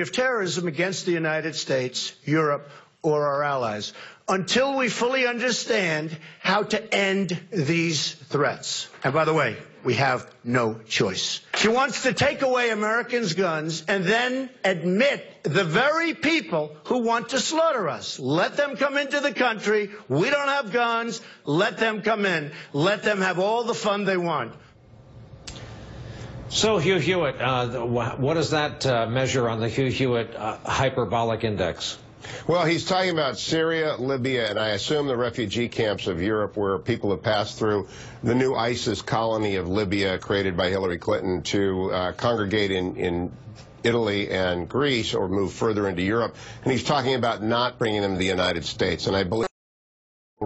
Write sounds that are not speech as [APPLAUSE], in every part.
of terrorism against the United States, Europe, or our allies until we fully understand how to end these threats. And by the way, we have no choice. She wants to take away Americans' guns and then admit the very people who want to slaughter us. Let them come into the country. We don't have guns. Let them come in. Let them have all the fun they want. So, Hugh Hewitt, uh, what does that uh, measure on the Hugh Hewitt uh, hyperbolic index? Well, he's talking about Syria, Libya, and I assume the refugee camps of Europe where people have passed through the new ISIS colony of Libya created by Hillary Clinton to uh, congregate in, in Italy and Greece or move further into Europe. And he's talking about not bringing them to the United States. And I believe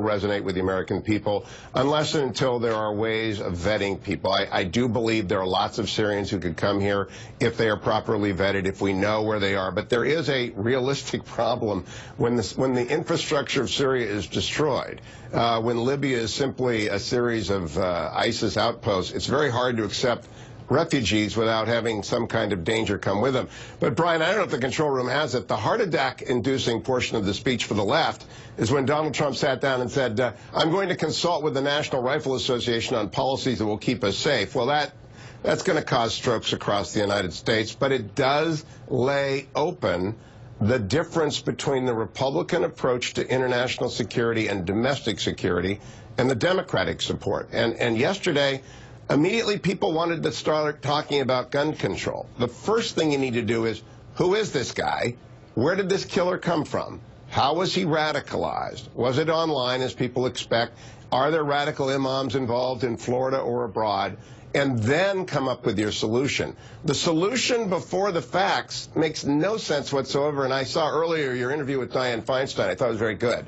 resonate with the American people unless and until there are ways of vetting people. I, I, do believe there are lots of Syrians who could come here if they are properly vetted, if we know where they are. But there is a realistic [LAUGHS] problem when, this, when the infrastructure of Syria is destroyed. Uh, when Libya is simply a series of uh, ISIS outposts, it's very hard to accept refugees without having some kind of danger come with them. But, Brian, I don't know if the control room has it. The heart attack-inducing portion of the speech for the left is when Donald Trump sat down and said, uh, I'm going to consult with the National Rifle Association on policies that will keep us safe. Well, that that's going to cause strokes across the United States, but it does lay open the difference between the Republican approach to international security and domestic security and the Democratic support. And, and yesterday, Immediately, people wanted to start talking about gun control. The first thing you need to do is, who is this guy? Where did this killer come from? How was he radicalized? Was it online, as people expect? Are there radical imams involved in Florida or abroad? And then come up with your solution. The solution before the facts makes no sense whatsoever. And I saw earlier your interview with Dianne Feinstein. I thought it was very good.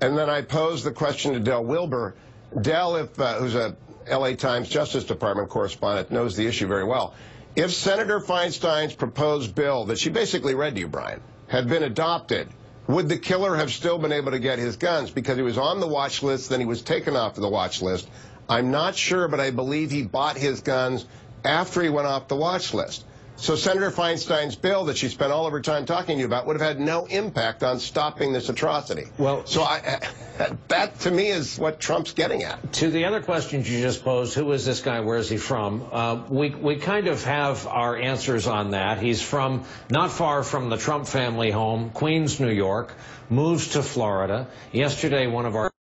And then I posed the question to Del Wilber. Del, if, uh, who's a L.A. Times Justice Department correspondent, knows the issue very well. If Senator Feinstein's proposed bill that she basically read to you, Brian, had been adopted, would the killer have still been able to get his guns? Because he was on the watch list, then he was taken off the watch list. I'm not sure, but I believe he bought his guns after he went off the watch list. So Senator Feinstein's bill that she spent all of her time talking to you about would have had no impact on stopping this atrocity. Well, so I, [LAUGHS] that to me is what Trump's getting at. To the other questions you just posed, who is this guy? Where is he from? Uh, we we kind of have our answers on that. He's from not far from the Trump family home, Queens, New York. Moves to Florida. Yesterday, one of our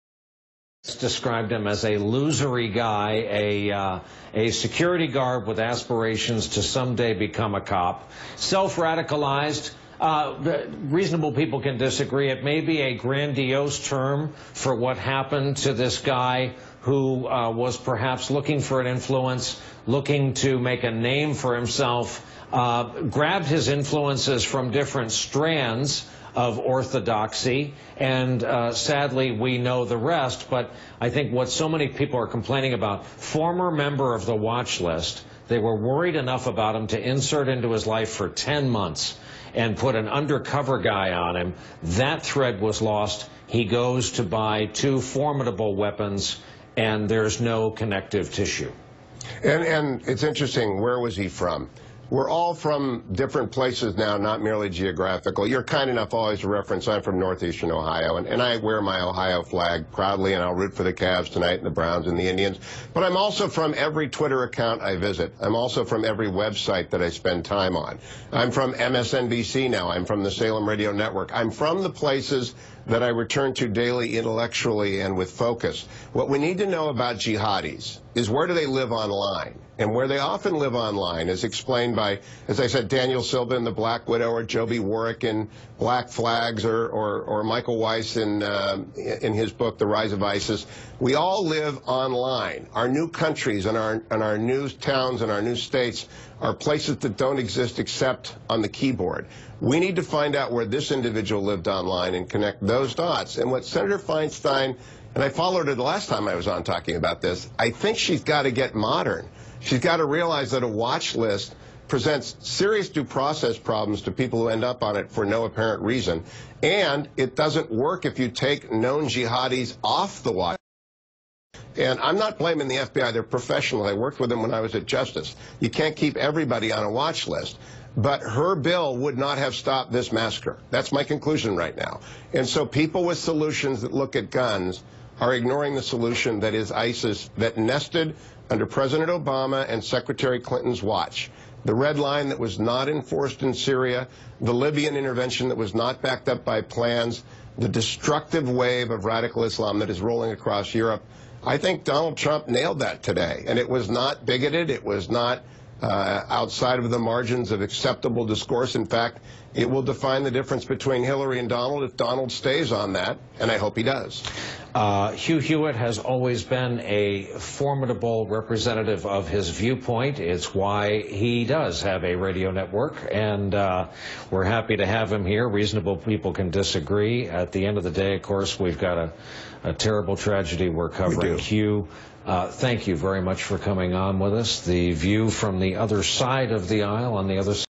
described him as a losery guy, a uh, a security guard with aspirations to someday become a cop, self-radicalized. Uh, reasonable people can disagree. It may be a grandiose term for what happened to this guy who uh, was perhaps looking for an influence, looking to make a name for himself, uh, grabbed his influences from different strands of orthodoxy, and uh, sadly, we know the rest. But I think what so many people are complaining about, former member of the watch list, they were worried enough about him to insert into his life for 10 months and put an undercover guy on him. That thread was lost. He goes to buy two formidable weapons, and there's no connective tissue. And, and it's interesting, where was he from? We're all from different places now, not merely geographical. You're kind enough always to reference I'm from northeastern Ohio, and, and I wear my Ohio flag proudly, and I'll root for the Cavs tonight and the Browns and the Indians. But I'm also from every Twitter account I visit. I'm also from every website that I spend time on. I'm from MSNBC now. I'm from the Salem Radio Network. I'm from the places that I return to daily intellectually and with focus. What we need to know about jihadis is where do they live online? And where they often live online is explained by, as I said, Daniel Silva in The Black Widow or Joby Warrick in Black Flags or, or, or Michael Weiss in, uh, in his book, The Rise of ISIS. We all live online. Our new countries and our, and our new towns and our new states are places that don't exist except on the keyboard. We need to find out where this individual lived online and connect those dots. And what Senator Feinstein, and I followed her the last time I was on talking about this, I think she's got to get modern. She's got to realize that a watch list presents serious due process problems to people who end up on it for no apparent reason. And it doesn't work if you take known jihadis off the watch. And I'm not blaming the FBI. They're professional. I worked with them when I was at Justice. You can't keep everybody on a watch list. but her bill would not have stopped this massacre. That's my conclusion right now. And so people with solutions that look at guns are ignoring the solution that is ISIS that nested under President Obama and Secretary Clinton's watch. The red line that was not enforced in Syria, the Libyan intervention that was not backed up by plans, the destructive wave of radical Islam that is rolling across Europe. I think Donald Trump nailed that today. And it was not bigoted. It was not uh, outside of the margins of acceptable discourse. In fact, it will define the difference between Hillary and Donald if Donald stays on that, and I hope he does. Uh, Hugh Hewitt has always been a formidable representative of his viewpoint. It's why he does have a radio network, and uh, we're happy to have him here. Reasonable people can disagree. At the end of the day, of course, we've got a, a terrible tragedy we're covering. We Hugh, uh, thank you very much for coming on with us. The view from the other side of the aisle, on the other side.